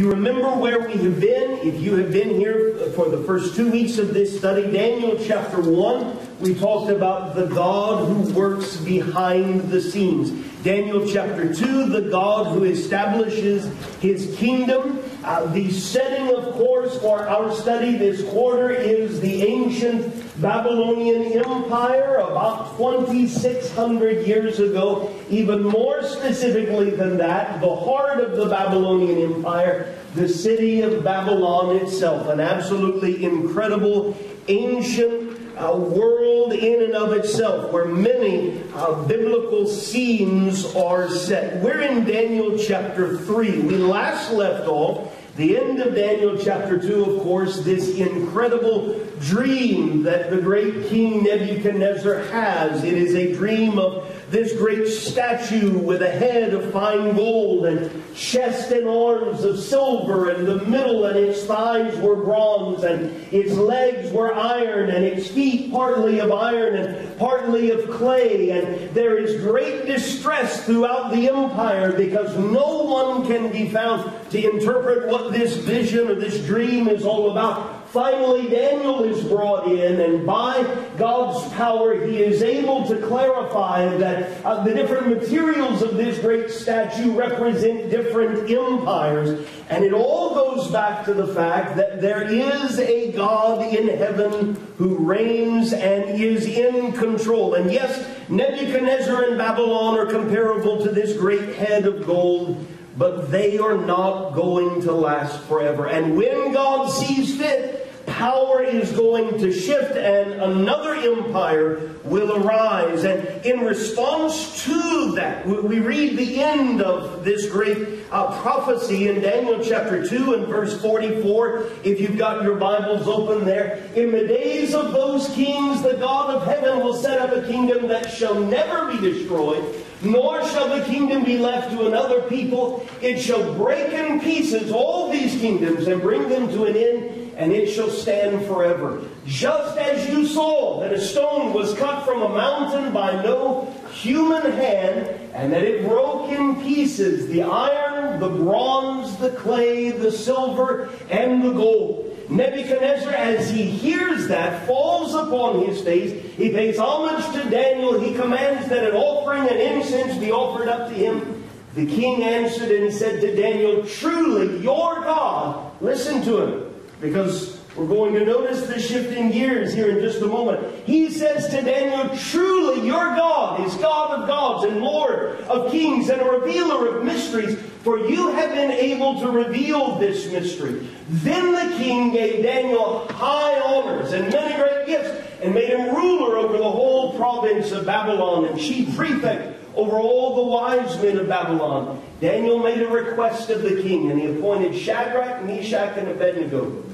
You remember where we have been? If you have been here for the first two weeks of this study, Daniel chapter 1, we talked about the God who works behind the scenes. Daniel chapter 2, the God who establishes his kingdom. Uh, the setting, of course, for our study this quarter is the ancient Babylonian Empire about 2,600 years ago. Even more specifically than that, the heart of the Babylonian Empire, the city of Babylon itself, an absolutely incredible ancient uh, world in and of itself where many uh, biblical scenes are set. We're in Daniel chapter 3. We last left off the end of Daniel chapter 2, of course, this incredible dream that the great King Nebuchadnezzar has. It is a dream of this great statue with a head of fine gold and chest and arms of silver, and the middle and its thighs were bronze, and its legs were iron, and its feet partly of iron and partly of clay. And there is great distress throughout the empire because no one can be found to interpret what this vision or this dream is all about. Finally, Daniel is brought in, and by God's power, he is able to clarify that uh, the different materials of this great statue represent different empires. And it all goes back to the fact that there is a God in heaven who reigns and is in control. And yes, Nebuchadnezzar and Babylon are comparable to this great head of gold but they are not going to last forever. And when God sees fit, power is going to shift and another empire will arise. And in response to that, we read the end of this great uh, prophecy in Daniel chapter 2 and verse 44. If you've got your Bibles open there, in the days of those kings, the God of heaven will set up a kingdom that shall never be destroyed nor shall the kingdom be left to another people. It shall break in pieces all these kingdoms and bring them to an end, and it shall stand forever. Just as you saw that a stone was cut from a mountain by no human hand, and that it broke in pieces the iron, the bronze, the clay, the silver, and the gold. Nebuchadnezzar, as he hears that, falls upon his face. He pays homage to Daniel. He commands that an offering and incense be offered up to him. The king answered and said to Daniel, Truly, your God, listen to him, because we're going to notice the shifting gears here in just a moment. He says to Daniel, Truly, your God is God of gods and Lord of kings and a revealer of mysteries, for you have been able to reveal this mystery. Then the king gave Daniel high honors and many great gifts, and made him ruler over the whole province of Babylon and chief prefect over all the wise men of Babylon. Daniel made a request of the king, and he appointed Shadrach, Meshach, and Abednego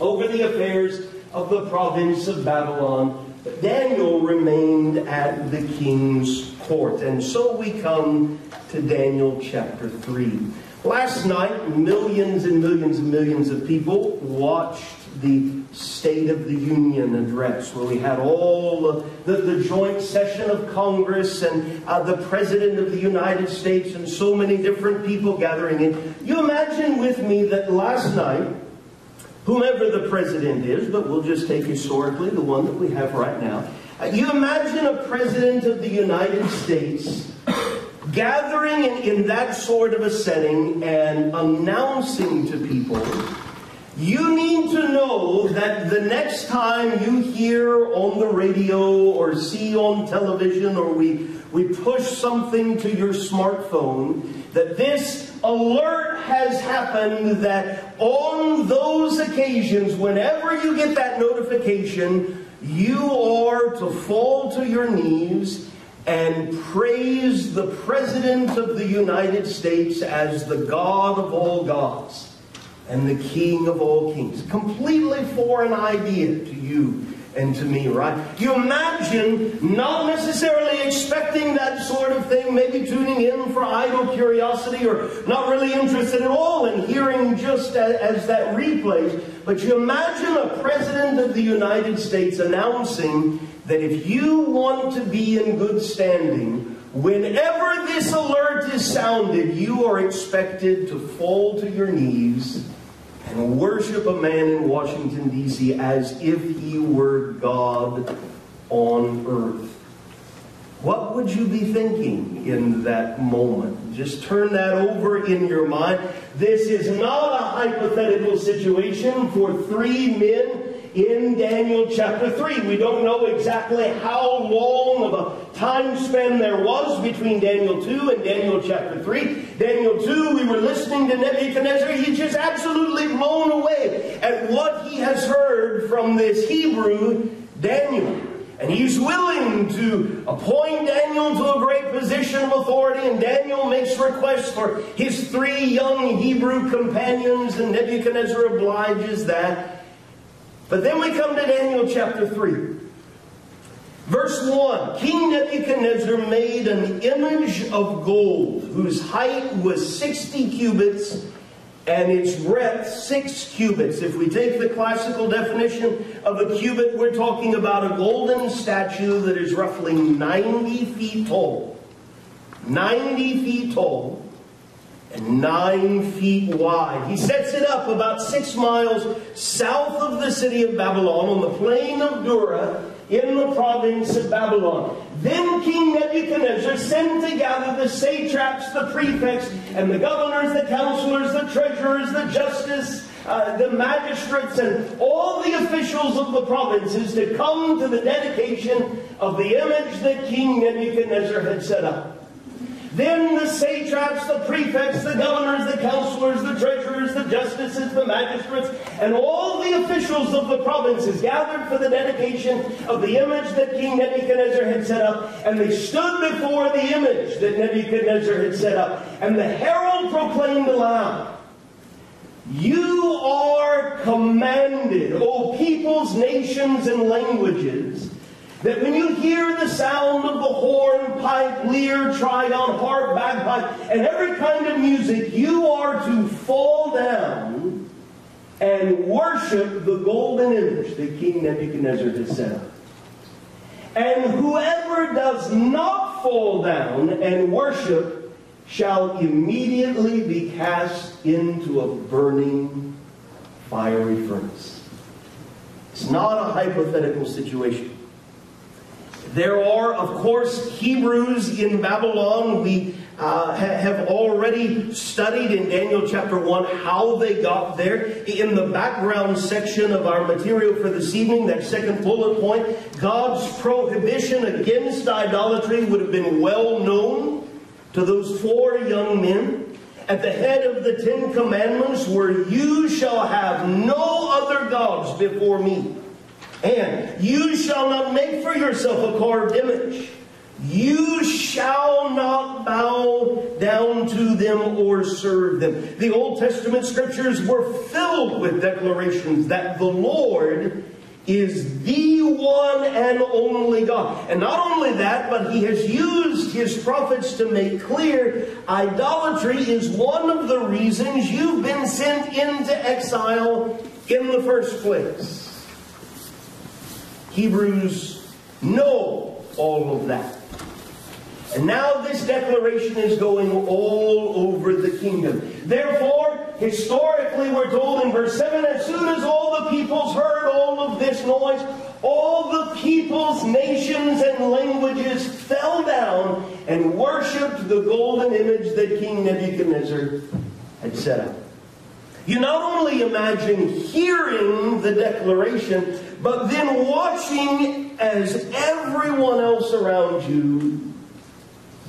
over the affairs of the province of Babylon. But Daniel remained at the king's court. And so we come to Daniel chapter 3. Last night, millions and millions and millions of people watched the State of the Union address, where we had all the, the, joint session of Congress and uh, the President of the United States and so many different people gathering in. You imagine with me that last night, whomever the president is, but we'll just take historically the one that we have right now. Uh, you imagine a president of the United States gathering in, in that sort of a setting and announcing to people, you need to know that the next time you hear on the radio or see on television or we, we push something to your smartphone, that this alert has happened that on those occasions, whenever you get that notification, you are to fall to your knees and praise the President of the United States as the God of all gods and the King of all kings. Completely foreign idea to you and to me, right? You imagine not necessarily expecting that sort of thing, maybe tuning in for idle curiosity or not really interested at all in hearing just as, as that replays, but you imagine a president of the United States announcing that if you want to be in good standing Whenever this alert is sounded, you are expected to fall to your knees and worship a man in Washington, D.C. as if he were God on earth. What would you be thinking in that moment? Just turn that over in your mind. This is not a hypothetical situation for three men in Daniel chapter 3. We don't know exactly how long of a time span there was between Daniel 2 and Daniel chapter 3. Daniel 2, we were listening to Nebuchadnezzar. He's just absolutely blown away at what he has heard from this Hebrew Daniel. And he's willing to appoint Daniel to a great position of authority, and Daniel makes requests for his three young Hebrew companions, and Nebuchadnezzar obliges that. But then we come to Daniel chapter 3. Verse 1 King Nebuchadnezzar made an image of gold whose height was 60 cubits and its breadth six cubits. If we take the classical definition of a cubit, we're talking about a golden statue that is roughly 90 feet tall. 90 feet tall and 9 feet wide. He sets it up about 6 miles south of the city of Babylon on the plain of Dura in the province of Babylon. Then King Nebuchadnezzar sent to gather the satraps, the prefects, and the governors, the counselors, the treasurers, the justice, uh, the magistrates, and all the officials of the provinces to come to the dedication of the image that King Nebuchadnezzar had set up. Then the satraps, the prefects, the governors, the counselors, the treasurers, the justices, the magistrates, and all the officials of the provinces gathered for the dedication of the image that King Nebuchadnezzar had set up. And they stood before the image that Nebuchadnezzar had set up. And the herald proclaimed aloud, You are commanded, O peoples, nations, and languages that when you hear the sound of the horn, pipe, lyre, trigon, harp, bagpipe, and every kind of music, you are to fall down and worship the golden image that King Nebuchadnezzar has set up. And whoever does not fall down and worship shall immediately be cast into a burning fiery furnace. It's not a hypothetical situation. There are, of course, Hebrews in Babylon. We uh, have already studied in Daniel chapter 1 how they got there. In the background section of our material for this evening, that second bullet point, God's prohibition against idolatry would have been well known to those four young men. At the head of the Ten Commandments were, You shall have no other gods before me. And you shall not make for yourself a carved image. You shall not bow down to them or serve them. The Old Testament scriptures were filled with declarations that the Lord is the one and only God. And not only that, but he has used his prophets to make clear idolatry is one of the reasons you've been sent into exile in the first place. Hebrews know all of that. And now this declaration is going all over the kingdom. Therefore, historically, we're told in verse 7 as soon as all the peoples heard all of this noise, all the peoples, nations, and languages fell down and worshiped the golden image that King Nebuchadnezzar had set up. You not only imagine hearing the declaration, but then watching as everyone else around you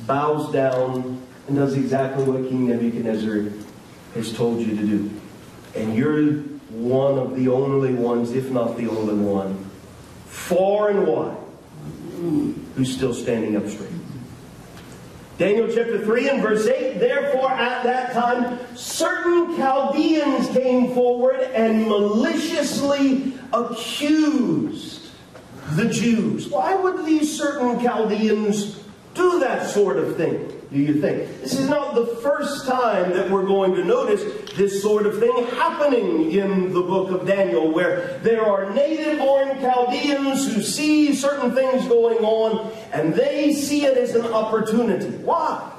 bows down and does exactly what King Nebuchadnezzar has told you to do. And you're one of the only ones, if not the only one, far and wide, who's still standing up straight. Daniel chapter 3 and verse 8 Therefore, at that time, certain Chaldeans came forward and maliciously accused the Jews. Why would these certain Chaldeans do that sort of thing? do you think? This is not the first time that we're going to notice this sort of thing happening in the book of Daniel, where there are native born Chaldeans who see certain things going on and they see it as an opportunity. Why?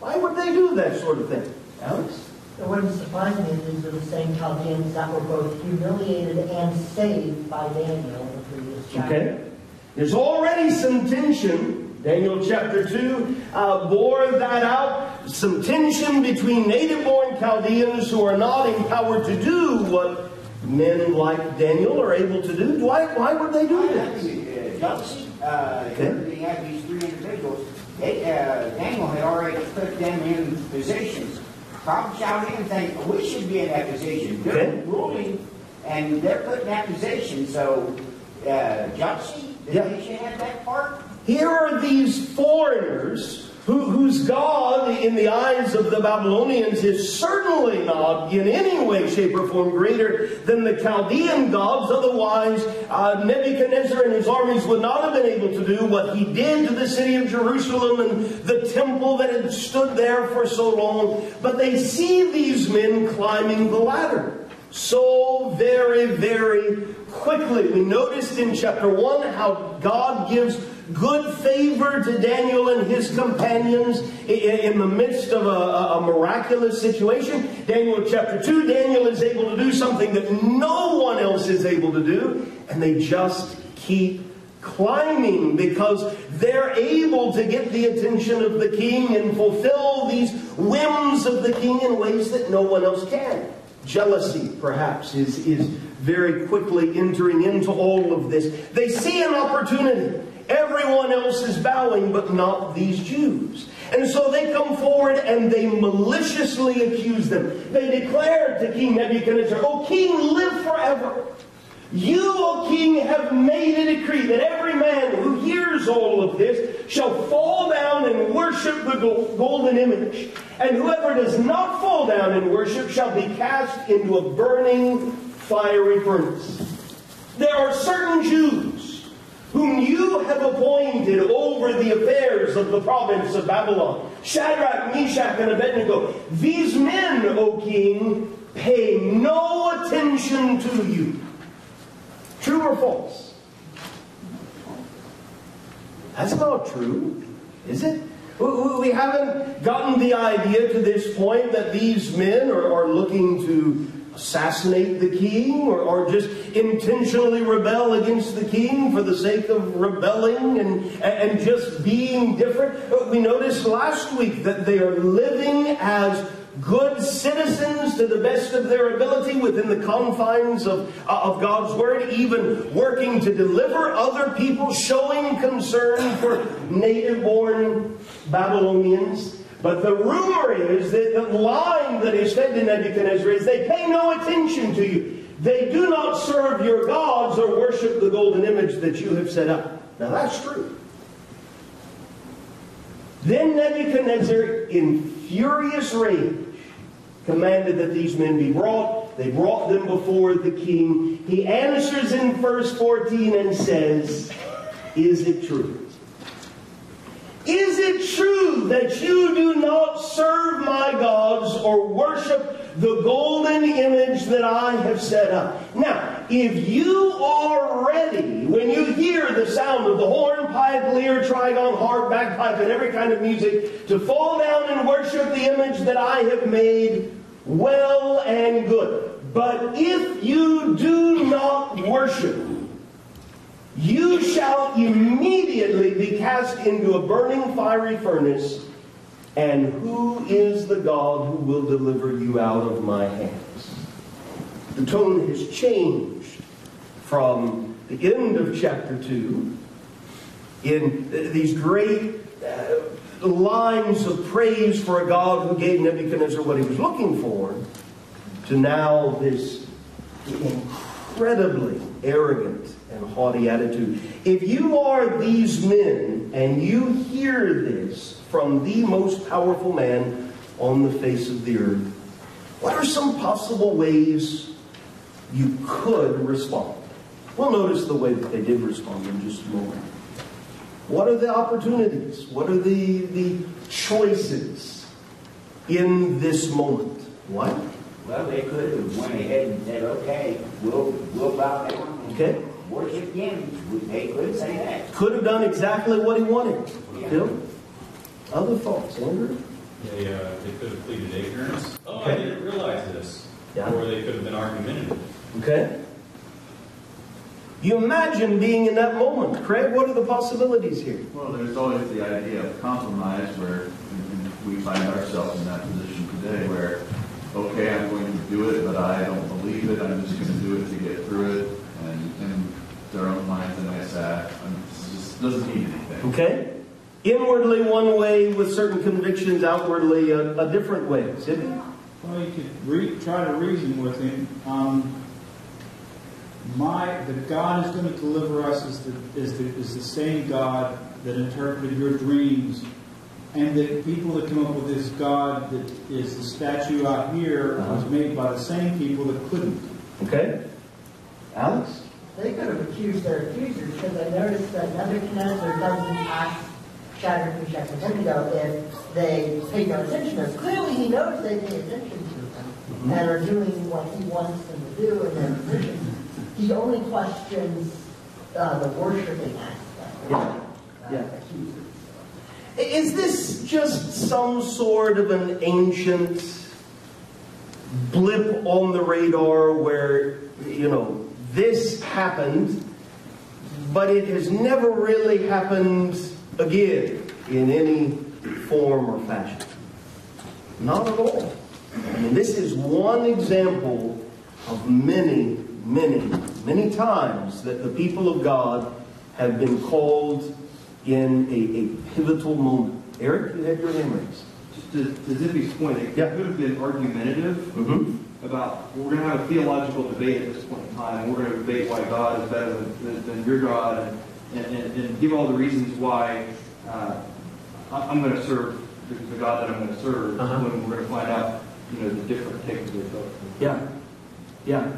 Why would they do that sort of thing? Alex? And what is surprising is these are the same Chaldeans that were both humiliated and saved by Daniel in the previous chapter. Okay. There's already some tension. Daniel chapter 2 uh, bore that out. Some tension between native born Chaldeans who are not empowered to do what men like Daniel are able to do. Why, why would they do this? Uh, okay. They have these three individuals. They, uh, Daniel had already put them in positions. Prophet Chaldean think well, we should be in that position. They're okay. ruling, and they're put in that position. So, uh, Jealousy, did yeah. they have that part? Here are these foreigners who, whose God, in the eyes of the Babylonians, is certainly not in any way, shape, or form greater than the Chaldean gods. Otherwise, uh, Nebuchadnezzar and his armies would not have been able to do what he did to the city of Jerusalem and the temple that had stood there for so long. But they see these men climbing the ladder so very, very quickly. We noticed in chapter 1 how God gives good favor to Daniel and his companions in the midst of a, a, miraculous situation. Daniel chapter 2, Daniel is able to do something that no one else is able to do, and they just keep climbing because they're able to get the attention of the king and fulfill these whims of the king in ways that no one else can. Jealousy, perhaps, is, is very quickly entering into all of this. They see an opportunity. Everyone else is bowing, but not these Jews. And so they come forward and they maliciously accuse them. They declare to King Nebuchadnezzar, O king, live forever. You, O king, have made a decree that every man who hears all of this shall fall down and worship the golden image. And whoever does not fall down and worship shall be cast into a burning fiery furnace. There are certain Jews whom you have appointed over the affairs of the province of Babylon. Shadrach, Meshach, and Abednego. These men, O king, pay no attention to you. True or false? That's not true, is it? We haven't gotten the idea to this point that these men are, looking to assassinate the king or, or just intentionally rebel against the king for the sake of rebelling and, and just being different. We noticed last week that they are living as good citizens to the best of their ability within the confines of, uh, of God's Word, even working to deliver other people, showing concern for native born Babylonians. But the rumor is that the line that is said to Nebuchadnezzar is they pay no attention to you. They do not serve your gods or worship the golden image that you have set up. Now that's true. Then Nebuchadnezzar, in furious rage, commanded that these men be brought. They brought them before the king. He answers in verse 14 and says, Is it true? Is it true that you do not serve my gods or worship the golden image that I have set up? Now, if you are ready, when you hear the sound of the horn, pipe, lyre, trigon, harp, bagpipe, and every kind of music, to fall down and worship the image that I have made, well and good. But if you do not worship, you shall immediately be cast into a burning fiery furnace. And who is the God who will deliver you out of my hands? The tone has changed from the end of chapter 2 in these great uh, lines of praise for a God who gave Nebuchadnezzar what he was looking for to now this incredibly arrogant and haughty attitude. If you are these men and you hear this from the most powerful man on the face of the earth, what are some possible ways you could respond? We'll notice the way that they did respond in just a moment. What are the opportunities? What are the, the choices in this moment. What? Well, they could have went ahead and said, okay, we'll, we'll bow down Okay. Worship him. They could say that. Could have done exactly what he wanted. Yeah. Bill? Other thoughts, Andrew? They, uh, they could have pleaded ignorance. Oh, I didn't realize this. Yeah. Or they could have been argumentative. Okay? You imagine being in that moment. Craig, what are the possibilities here? Well, there's always the idea of compromise where we find ourselves in that position today where, okay, I'm going to do it, but I don't believe it. I'm just going to do it to get through it. And in their own minds, they might say, I'm, this just doesn't mean anything. Okay? Inwardly one way with certain convictions, outwardly a, a different way. Is it? Well, you could re- try to reason with him. Um, my, the God is going to deliver us is the, is the, is the same God that interpreted your dreams. And the people that come up with this God that is the statue out here was made by the same people that couldn't. Okay? Alex? They could have accused their accusers because I noticed that Nebuchadnezzar doesn't ask Shadrach, Meshach, and Abednego if they pay no attention to him. Clearly, he knows they pay attention to him and are doing what he wants them to do in their position. He only questions uh, the worshiping aspect. Yeah. Uh, Yeah. accusers. Is this just some sort of an ancient blip on the radar where, you know, this happened, but it has never really happened again in any form or fashion? Not at all. I mean, this is one example of many, many, many times that the people of God have been called in a, a pivotal moment. Eric, you had your hand raised. Just to, to Zippy's point, it Yeah. could have been argumentative Mm-hmm. About, we're going to have a theological debate at this point in time, and we're going to debate why God is better than, than, your God, and, and, and, give all the reasons why uh, I'm going to serve the, the God that I'm going to serve, Uh-huh. when we're going to find out, you know, the different takes of it. Yeah. Yeah.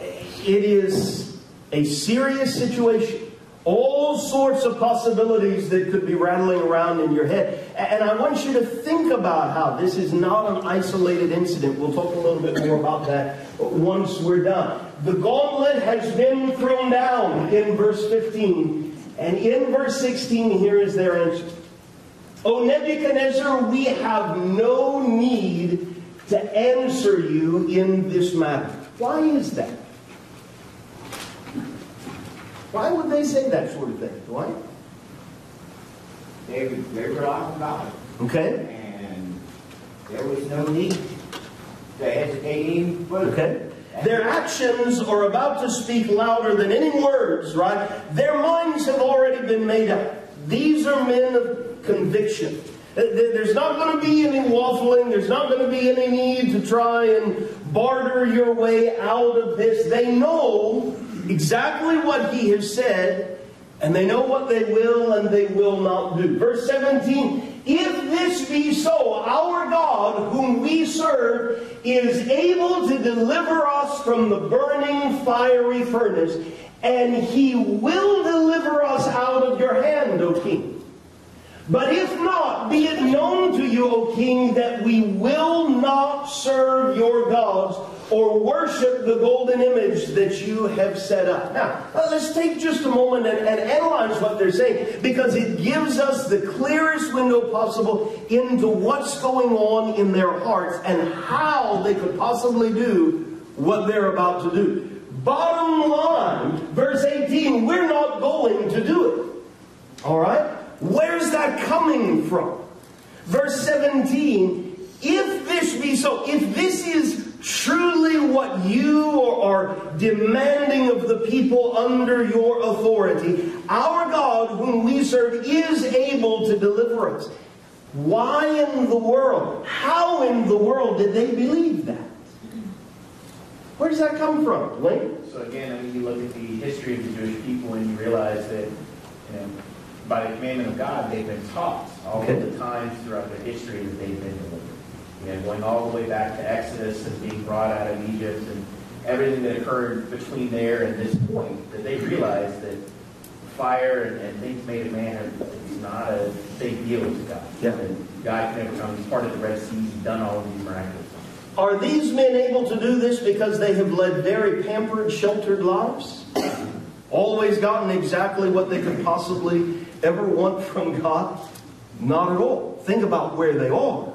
It is a serious situation. All sorts of possibilities that could be rattling around in your head. And I want you to think about how this is not an isolated incident. We'll talk a little bit more about that once we're done. The gauntlet has been thrown down in verse 15. And in verse 16, here is their answer. O Nebuchadnezzar, we have no need to answer you in this matter. Why is that? Why would they say that sort of thing? Why? They, they rely on God. Okay? And there was no need to hesitate even further. Okay? Their actions are about to speak louder than any words, right? Their minds have already been made up. These are men of conviction. Uh, Th- There's not going to be any waffling. There's not going to be any need to try and barter your way out of this. They know exactly what he has said, and they know what they will and they will not do. Verse 17 If this be so, our God, whom we serve, is able to deliver us from the burning fiery furnace, and he will deliver us out of your hand, O king. But if not, be it known to you, O king, that we will not serve your gods or worship the golden image that you have set up. Now, uh, let's take just a moment and, and analyze what they're saying because it gives us the clearest window possible into what's going on in their hearts and how they could possibly do what they're about to do. Bottom line, verse 18, we're not going to do it. All right? Where's that coming from? Verse 17, if this be so, if this is truly what you are demanding of the people under your authority, our God, whom we serve, is able to deliver us. Why in the world, how in the world did they believe that? Where does that come from, Dwayne? So again, I mean, you look at the history of the Jewish people and you realize that, you know, by the commandment of God, they've been taught all Okay. of the times throughout their history that they've been delivered. You know, going all the way back to Exodus and being brought out of Egypt and everything that occurred between there and this point, that they realized that fire and, and things made of man is not a big deal to God. Yeah. And God can overcome. He's part of the Red Sea. He's done all of these miraculous things. Are these men able to do this because they have led very pampered, sheltered lives? Always gotten exactly what they could possibly ever want from God? Not at all. Think about where they are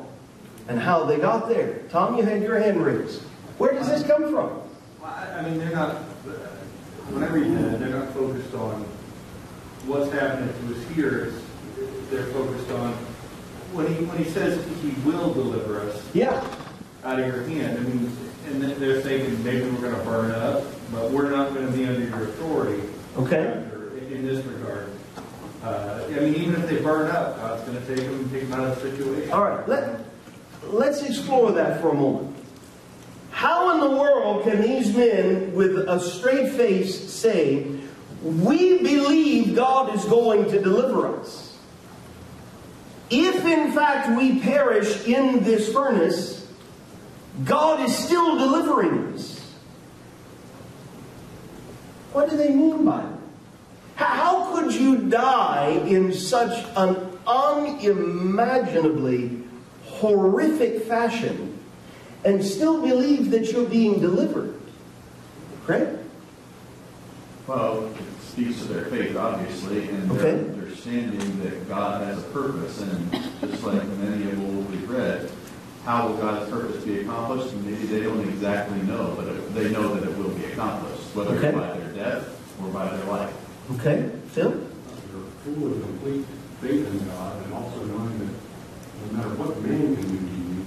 and how they got there. Tom, you had your hand raised. Where does this come from? Well, I, I mean, they're not, when I read that, they're not focused on what's happening to us here. They're focused on, when he, when he says he will deliver us Yeah. out of your hand, I mean, and then they're thinking maybe we're going to burn up, but we're not going to be under your authority. Okay. under- In, this regard. Uh, I mean, even if they burn up, God's going to take them and take them out of the situation. All right. Let, let's explore that for a moment. How in the world can these men, with a straight face, say, We believe God is going to deliver us? If in fact we perish in this furnace, God is still delivering us. What do they mean by that? How- could you die in such an unimaginably horrific fashion and still believe that you're being delivered? Right? Well, it speaks to their faith, obviously, and Okay. their understanding that God has a purpose. And just like many of what we've read, how will God's purpose be accomplished? Maybe they don't exactly know, but they know that it will be accomplished, whether Okay. it's by their death or by their life. Okay, Phil? You're full of complete faith in God and also knowing that no matter what man can do to you,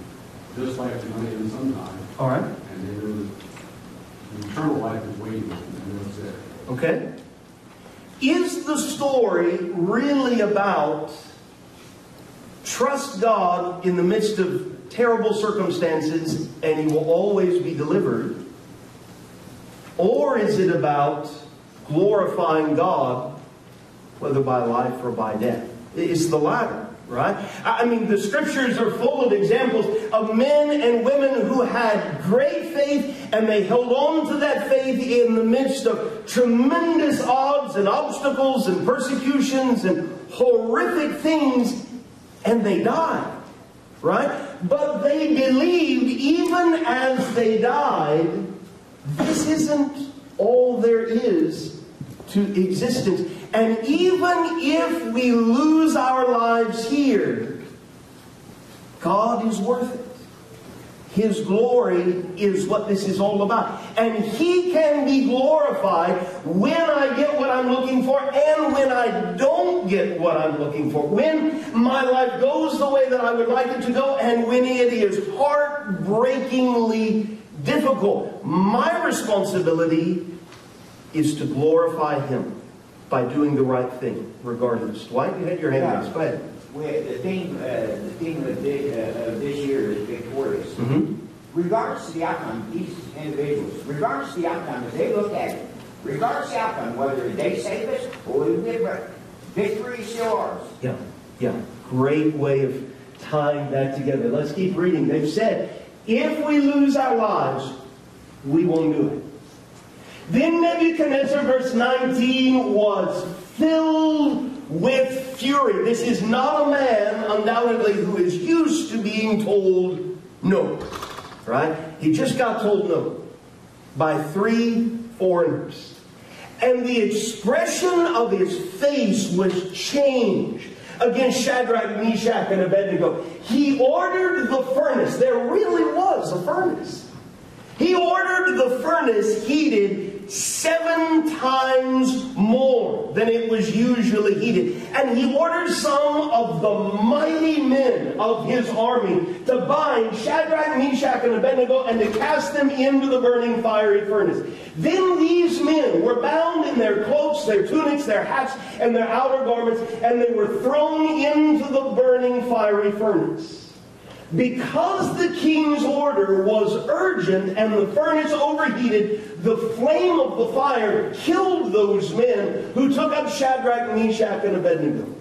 this life tonight and sometime, All right. and then there's eternal life is waiting, and that's it. Okay. Is the story really about trust God in the midst of terrible circumstances and He will always be delivered? Or is it about glorifying God, whether by life or by death? It's the latter, right? I mean, the scriptures are full of examples of men and women who had great faith and they held on to that faith in the midst of tremendous odds and obstacles and persecutions and horrific things, and they died, right? But they believed even as they died, this isn't all there is to existence. And even if we lose our lives here, God is worth it. His glory is what this is all about. And He can be glorified when I get what I'm looking for and when I don't get what I'm looking for. When my life goes the way that I would like it to go and when it is heartbreakingly difficult. My responsibility is to glorify Him by doing the right thing, regardless. Dwight, you had your hand raised. Go ahead. Well, the theme, uh, the theme of, thi- uh, of this year is victorious. Mm-hmm. Regardless of the outcome, these individuals, regardless of the outcome, as they look at it, regardless of the outcome, whether they save us or we back, victory is still ours. Yeah, yeah. Great way of tying that together. Let's keep reading. They've said, if we lose our lives, we won't do it. Then Nebuchadnezzar, verse 19, was filled with fury. This is not a man, undoubtedly, who is used to being told no. Right? He just got told no by three foreigners. And the expression of his face was changed against Shadrach, Meshach, and Abednego. He ordered the furnace. There really was a furnace. He ordered the furnace heated seven times more than it was usually heated. And he ordered some of the mighty men of his army to bind Shadrach, Meshach, and Abednego and to cast them into the burning fiery furnace. Then these men were bound in their cloaks, their tunics, their hats, and their outer garments, and they were thrown into the burning fiery furnace. Because the king's order was urgent and the furnace overheated, the flame of the fire killed those men who took up Shadrach, Meshach, and Abednego.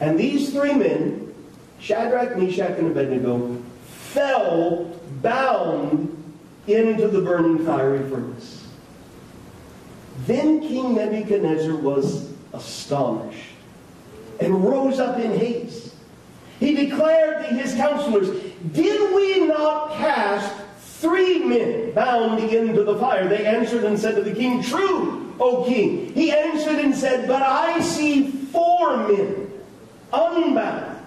And these three men, Shadrach, Meshach, and Abednego, fell bound into the burning fiery furnace. Then King Nebuchadnezzar was astonished and rose up in haste. He declared to his counselors, Did we not cast three men bound into the fire? They answered and said to the king, True, O king. He answered and said, But I see four men unbound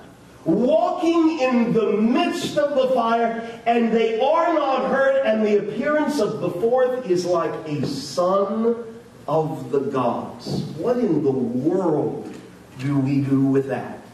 walking in the midst of the fire, and they are not hurt, and the appearance of the fourth is like a son of the gods. What in the world do we do with that?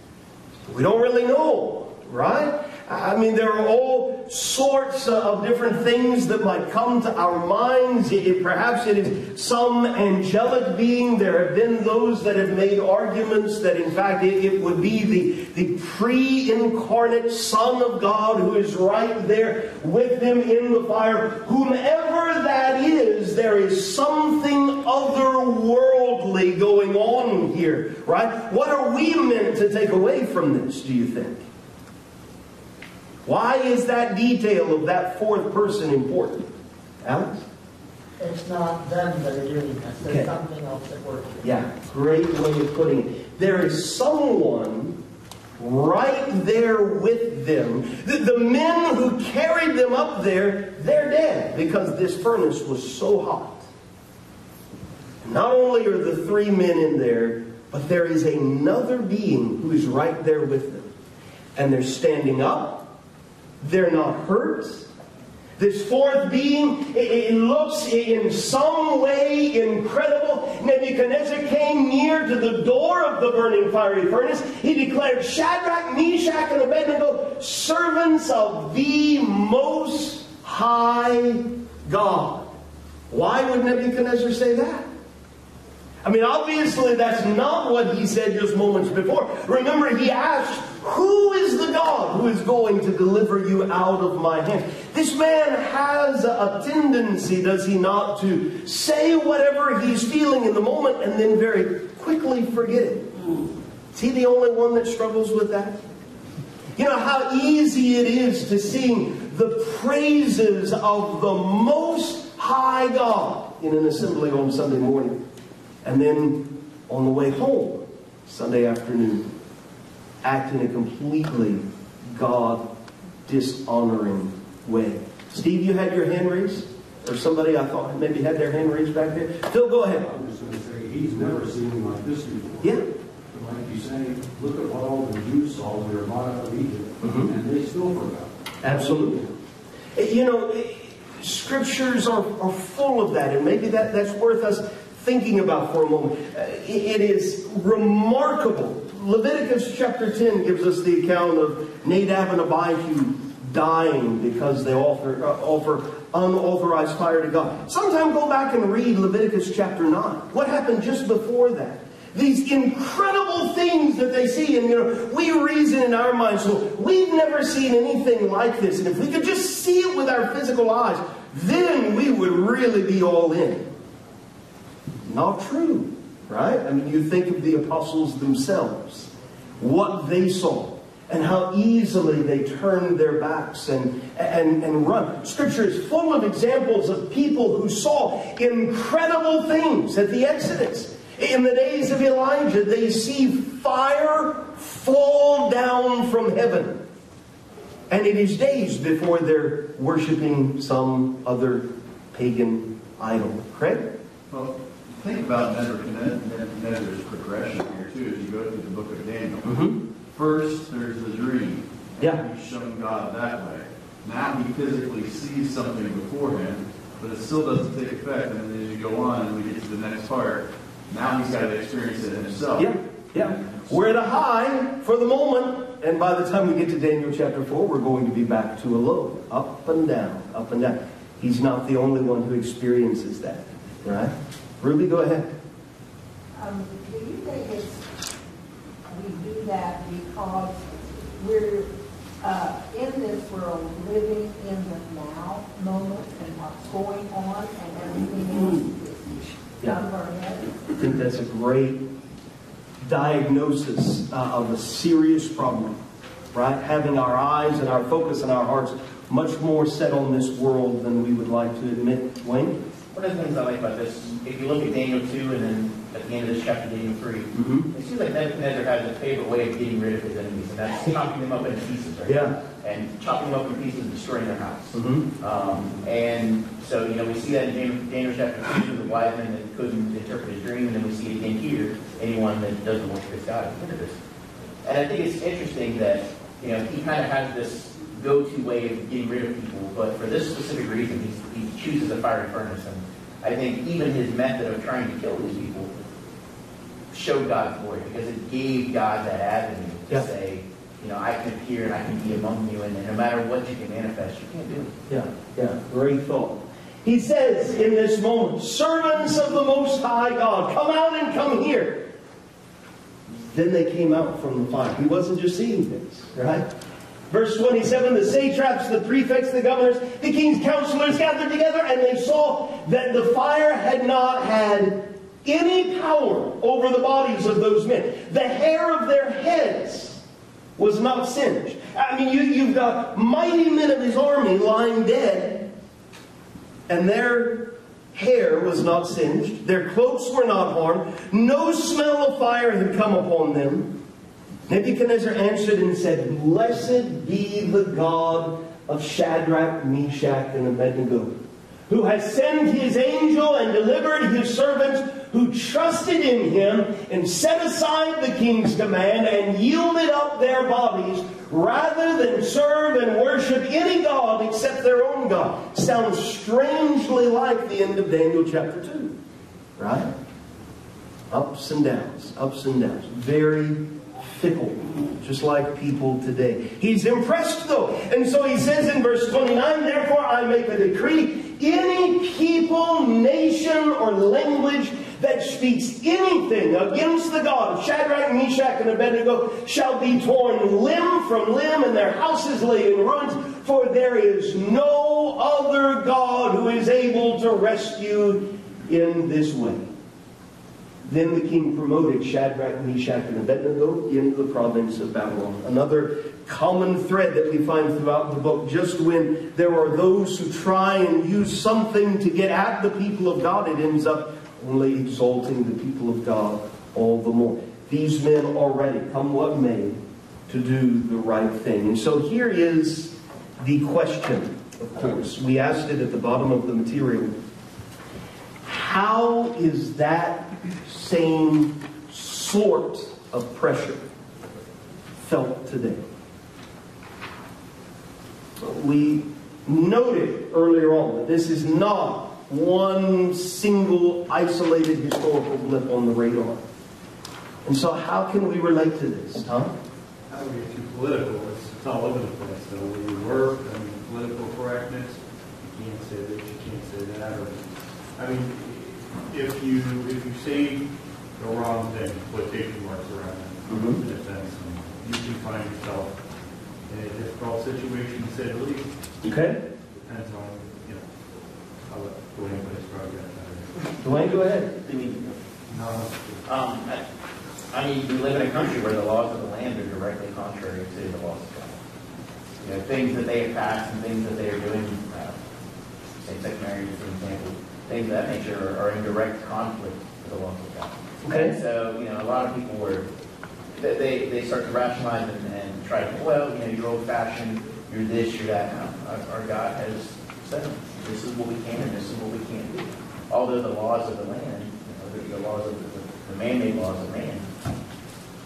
We don't really know, right? I mean, there are all sorts of different things that might come to our minds. It, perhaps it is some angelic being. There have been those that have made arguments that, in fact, it, it would be the, the pre incarnate Son of God who is right there with them in the fire. Whomever that is, there is something otherworldly going on here, right? What are we meant to take away from this, do you think? Why is that detail of that fourth person important? Alex? It's not them that are doing this, there's Okay. something else at work. Yeah, great way of putting it. There is someone right there with them. The, the men who carried them up there, they're dead because this furnace was so hot. Not only are the three men in there, but there is another being who is right there with them. And they're standing up. They're not hurt. This fourth being, it, looks in some way incredible. Nebuchadnezzar came near to the door of the burning fiery furnace. He declared, Shadrach, Meshach, and Abednego, servants of the Most High God. Why would Nebuchadnezzar say that? I mean, obviously, that's not what he said just moments before. Remember, he asked, Who is the God who is going to deliver you out of my hand? This man has a tendency, does he not, to say whatever he's feeling in the moment and then very quickly forget it. Is he the only one that struggles with that? You know how easy it is to sing the praises of the Most High God in an assembly on Sunday morning. And then on the way home, Sunday afternoon, act in a completely God dishonoring way. Steve, you had your hand raised? Or somebody I thought maybe had their hand raised back there? Phil, go ahead. I'm just going to say, he's never seen him like this before. Yeah. But Like you say, look at what all the Jews saw when they were brought out of Egypt, Mhm. and they still forgot. Absolutely. You know, scriptures are, are full of that, and maybe that, that's worth us thinking about for a moment. Uh, It is remarkable. Leviticus chapter 10 gives us the account of Nadab and Abihu dying because they offer, uh, offer unauthorized fire to God. Sometime go back and read Leviticus chapter 9. What happened just before that? These incredible things that they see, and you know, we reason in our minds, so we've never seen anything like this. And if we could just see it with our physical eyes, then we would really be all in. Not true, right? I mean, you think of the apostles themselves, what they saw, and how easily they turned their backs and, and, and run. Scripture is full of examples of people who saw incredible things at the Exodus. In the days of Elijah, they see fire fall down from heaven. And it is days before they're worshiping some other pagan idol. Correct? Well, think about Nebuchadnezzar's progression here too, as you go through the book of Daniel. Mm-hmm. First, there's the dream. Yeah. He's shown God that way. Now he physically sees something before him, but it still doesn't take effect. And then as you go on and we get to the next part, now he's got to experience it himself. Yeah, yeah. We're at a high for the moment, and by the time we get to Daniel chapter 4, we're going to be back to a low. Up and down, up and down. He's not the only one who experiences that, right? Ruby, go ahead. Um, do you think it's, we do that because we're, uh, in this world, living in the now moment and what's going on and everything else is Yeah. out of our head? I think that's a great diagnosis uh, of a serious problem, right? Having our eyes and our focus and our hearts much more set on this world than we would like to admit. Wayne? One of the things I like about this, if you look at Daniel 2 and then at the end of this chapter, Daniel 3, Mhm. it seems like Nebuchadnezzar has a favorite way of getting rid of his enemies, and that's chopping them up into pieces, right? Yeah. And chopping them up in pieces and destroying their house. Mhm. Um, and so, you know, we see that in Daniel, Daniel chapter 2, the wise man that couldn't interpret his dream, and then we see it again here, anyone that doesn't worship his God. Look at this. And I think it's interesting that, you know, he kind of has this go-to way of getting rid of people, but for this specific reason, he's, he chooses a fiery furnace. And I think even his method of trying to kill these people showed God's glory because it gave God that avenue to Yeah. say, you know, I can appear and I can be among you, and, and no matter what you can manifest, you can't do it. Yeah, yeah, great thought. He says in this moment, servants of the Most High God, come out and come here. Then they came out from the fire. He wasn't just seeing things, right? Verse 27 The satraps, the prefects, the governors, the king's counselors gathered together, and they saw that the fire had not had any power over the bodies of those men. The hair of their heads was not singed. I mean, you, you've got mighty men of his army lying dead, and their hair was not singed, their cloaks were not harmed, no smell of fire had come upon them. Nebuchadnezzar answered and said, Blessed be the God of Shadrach, Meshach, and Abednego, who has sent his angel and delivered his servants who trusted in him and set aside the king's command and yielded up their bodies rather than serve and worship any God except their own God. Sounds strangely like the end of Daniel chapter 2, right? Ups and downs, ups and downs. Very fickle, just like people today. He's impressed though. And so he says in verse 29, Therefore I make a decree, any people, nation, or language that speaks anything against the God of Shadrach, Meshach, and Abednego shall be torn limb from limb and their houses lay in ruins, for there is no other God who is able to rescue in this way. Then the king promoted Shadrach, Meshach, and Abednego into the province of Babylon. Another common thread that we find throughout the book. Just when there are those who try and use something to get at the people of God, it ends up only exalting the people of God all the more. These men already, come what may, to do the right thing. And so here is the question, of course. We asked it at the bottom of the material. How is that same sort of pressure felt today? We noted earlier on that this is not one single isolated historical blip on the radar. And so, how can we relate to this, Tom? I don't get too political, it's, it's all over the place, so you work, I political correctness, you can't say this, you can't say that, or, I mean, if you, if you say the wrong thing, quotation marks around it, Mhm. in a sense, you can find yourself in a difficult situation, to say the least, Okay. depends on, you know, how, it- the way anybody's probably got that. Dwayne, go ahead. i No, Um, I, I mean, we live in a country where the laws of the land are directly contrary to the laws of God. You know, things that they have passed and things that they are doing, uh, same-sex marriage as an example, things of that nature are, in direct conflict with the laws of God. Okay. And so, you know, a lot of people were, they, they, they start to rationalize and, and try to, well, you know, you're old-fashioned, you're this, you're that. No, our, our God has said, this is what we can and this is what we can't do. Although the laws of the land, you know, the, the laws of the, the man-made laws of man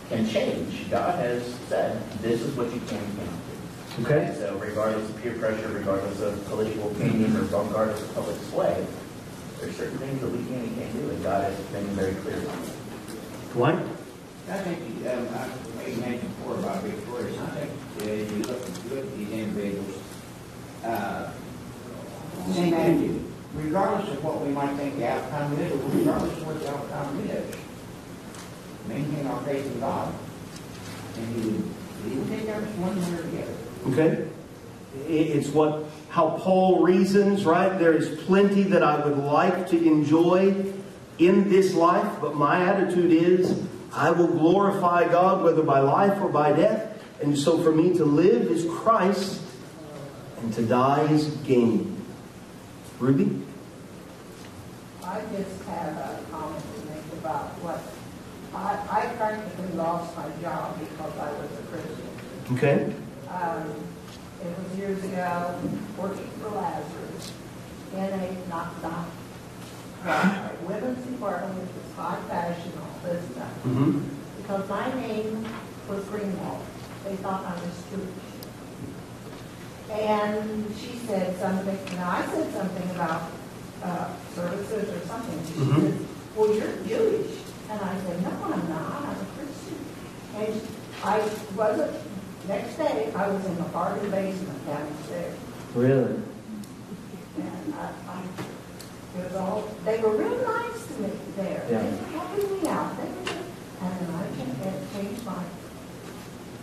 can change, God has said, this is what you can and can't do. Okay. And so regardless of peer pressure, regardless of political opinion, or regardless of public display, there's certain things that we can and can't do, and God has been very clear on that. What? I think, um, I made mention before about Victoria's, I think, uh, you look, you look at these individuals, uh, same attitude, regardless of what we might think the outcome is, or regardless of what the outcome is, maintain our faith in God, and He would, He take us one way or the other. Okay. It's what, how Paul reasons, right? There is plenty that I would like to enjoy in this life, but my attitude is I will glorify God whether by life or by death. And so for me to live is Christ and to die is gain. Ruby? I just have a comment to make about what, I, I practically lost my job because I was a Christian. Okay? Um, it was years ago, working for Lazarus in a, not, not, women's department, which was high fashion, all this stuff. Mm-hmm. Because my name was Greenwald. They thought I was Jewish. And she said something, now I said something about uh, services or something. She Mhm. said, well, you're Jewish. And I said, no, I'm not, I'm a Christian. And I wasn't, next day, I was in the bargain basement downstairs. Really? And I, I, it was all, they were real nice to me there. Yeah. They were helping me out. They were, and then I changed, had changed my,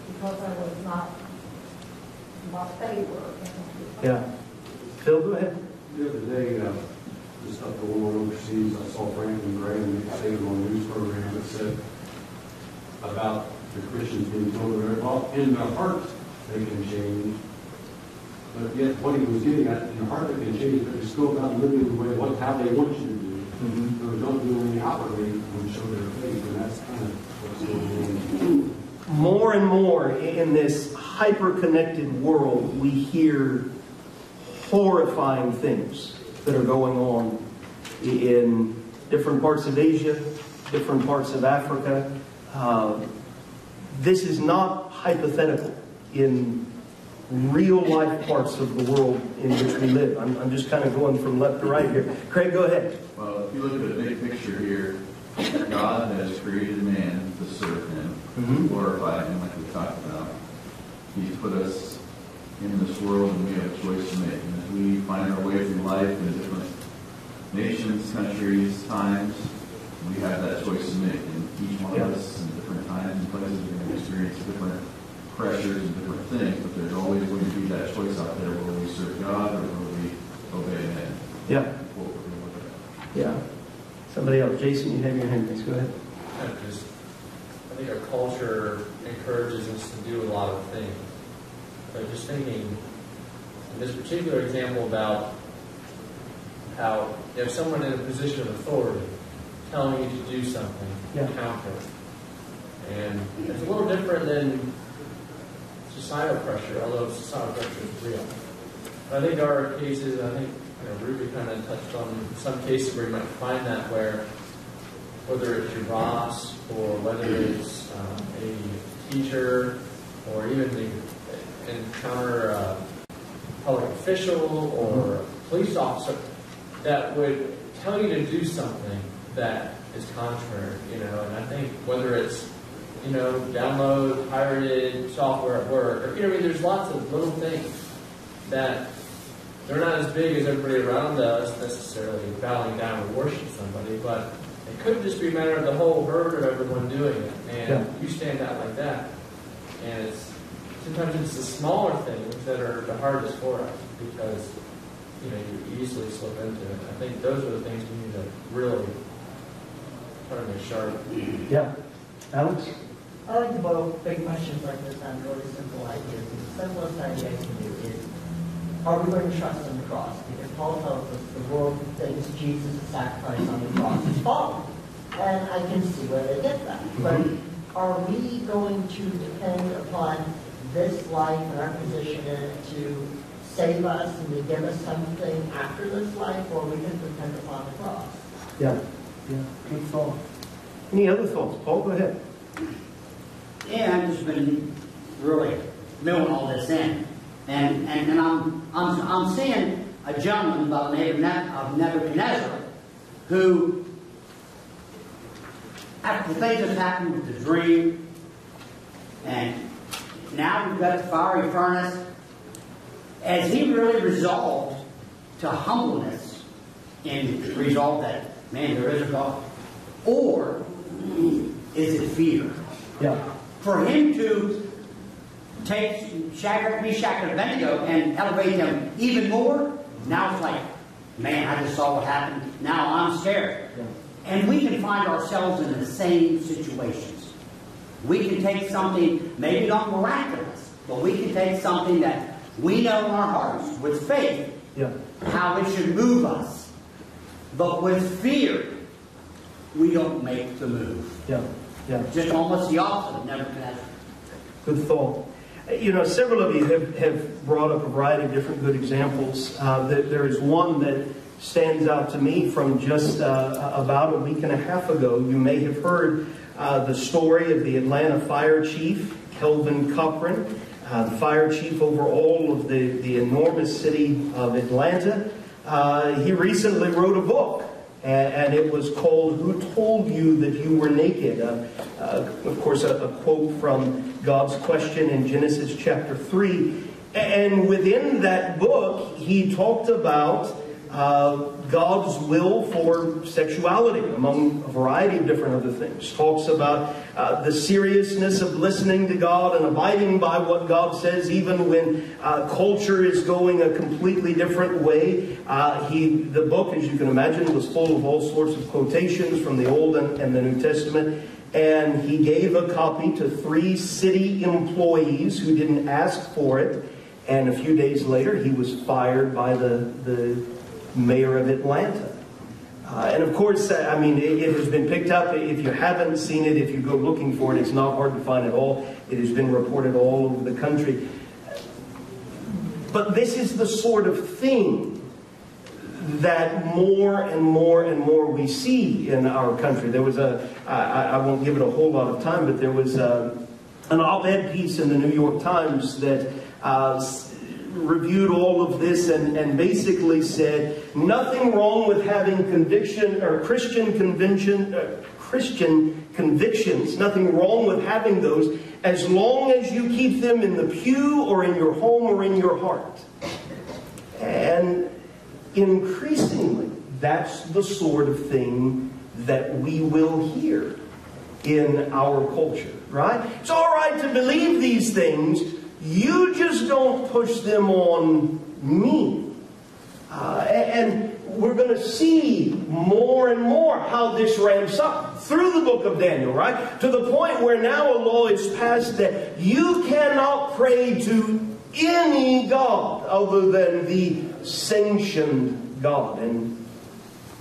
because I was not what they were. Yeah. Phil, go ahead. The other day, uh, the stuff going on overseas, I saw Franklin Graham say on a news program that said about the Christians being told that well, in their heart they can change. But yet what he was getting at, in their heart they can change, but it's still about living the way, what, how they want you to do. So don't do any outwardly and show their faith, and that's kind of what's going on. More and more in this hyper-connected world, we hear horrifying things that are going on in different parts of Asia, different parts of Africa. Uh, this is not hypothetical in real life parts of the world in which we live. I'm, I'm just kind of going from left to right here. Craig, go ahead. Well, if you look at the big picture here, God has created man to serve him, Mhm. glorify him like we talked about. He's put us in this world and we have a choice to make. And as we find our way through life in different nations, countries, times, we have that choice to make. And each one Yeah. of us in different times and places are going to experience different pressures and different things, but there's always going to be that choice out there. Will we serve God or will we obey man? Yeah, What we're going to look at. yeah. Somebody else. Jason, you have your hand raised. Go ahead. kind of just, I think our culture encourages us to do a lot of things. But just thinking, in this particular example about how you have someone in a position of authority telling you to do something, Yeah. counter. it. And it's a little different than societal pressure, although societal pressure is real. But I think there are cases, I think, you know, Ruby kind of touched on some cases where you might find that where whether it's your boss or whether it's um, a teacher or even the encounter a public official or a police officer that would tell you to do something that is contrary, you know, and I think whether it's, you know, download pirated software at work, or, you know, I mean, there's lots of little things that they're not as big as everybody around us necessarily bowing down and worship somebody, but it could just be a matter of the whole herd of everyone doing it, and Yeah. you stand out like that. And it's sometimes it's the smaller things that are the hardest for us because you know you easily slip into it. I think those are the things we need to really try to make sharp. Yeah. Alex? I like to boil big questions like this on really simple ideas. The simplest idea I can do is, are we going to trust in the cross? Because Paul tells us the world thinks Jesus' sacrifice on the cross is fallen. And I can see where they get that. Mm-hmm. But are we going to depend upon this life and our position in it to save us and to give us something after this life, or are we going to depend upon the cross? Yeah. Yeah. Good thought. Any other thoughts? Paul, go ahead. Yeah, I've just been really milling all this in. And, and, and I'm, I'm, I'm seeing a gentleman by the name of Ne- of Nebuchadnezzar who, after things that happened with the dream, and now we've got the fiery furnace, as he really resolved to humbleness and resolve that, man, there is a God. Or is it fear? Yeah. for him to take Shadrach, Meshach, and Abednego and elevate them even more, now it's like, man, I just saw what happened. Now I'm scared. And we can find ourselves in the same situations. We can take something, maybe not miraculous, but we can take something that we know in our hearts with faith Yeah. how it should move us. But with fear, we don't make the move. Yeah, yeah. Just almost the opposite of Nebuchadnezzar. Good thought. You know, several of you have, have brought up a variety of different good examples. Uh, there, there is one that stands out to me from just uh, about a week and a half ago. You may have heard uh, the story of the Atlanta fire chief, Kelvin Cochran, uh, the fire chief over all of the, the enormous city of Atlanta. Uh, he recently wrote a book and, and it was called Who Told You That You Were Naked? Uh, uh, of course, a, a, quote from God's question in Genesis chapter 3. And within that book, he talked about uh, God's will for sexuality, among a variety of different other things. Talks about uh, the seriousness of listening to God and abiding by what God says, even when uh, culture is going a completely different way. Uh, he, the book, as you can imagine, was full of all sorts of quotations from the Old and, and the New Testament. And he gave a copy to three city employees who didn't ask for it. And a few days later, he was fired by the, the mayor of Atlanta. Uh, and of course, uh, I mean, it, it, has been picked up. If you haven't seen it, if you go looking for it, it's not hard to find at all. It has been reported all over the country. But this is the sort of thing that more and more and more we see in our country. There was a, I, I won't give it a whole lot of time, but there was a, uh, an op-ed piece in the New York Times that uh, reviewed all of this and, and basically said nothing wrong with having conviction or Christian convention, uh, Christian convictions, nothing wrong with having those as long as you keep them in the pew or in your home or in your heart. And increasingly, that's the sort of thing that we will hear in our culture, right? It's all right to believe these things, you just don't push them on me. Uh, and we're going to see more and more how this ramps up through the book of Daniel, right? To the point where now a law is passed that you cannot pray to any God other than the sanctioned God. And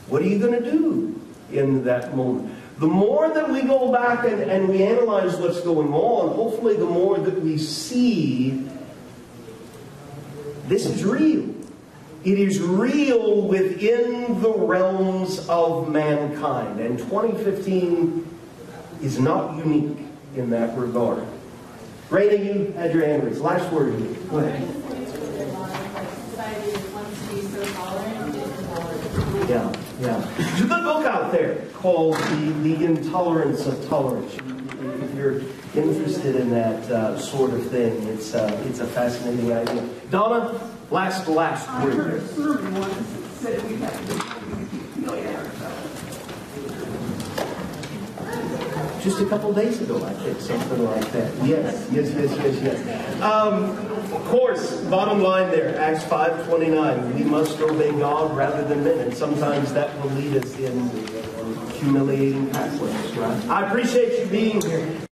what are you going to do in that moment? The more that we go back and, and we analyze what's going on, hopefully the more that we see this is real. It is real within the realms of mankind. And 2015 is not unique in that regard. Raina, you had your hand raised. Last word. Go ahead. Yeah, yeah. A good book out there called The, the Intolerance of Tolerance. If you're interested in that uh, sort of thing, it's, uh, it's a fascinating idea. Donna, last, last word. I heard sermon once said we have to be millionaires. Just a couple days ago, I think, something like that. Yes, yes, yes, yes, yes. Um, of course, bottom line there, Acts 5.29, we must obey God rather than men, and sometimes that will lead us in humiliating pathways, right? I appreciate you being here.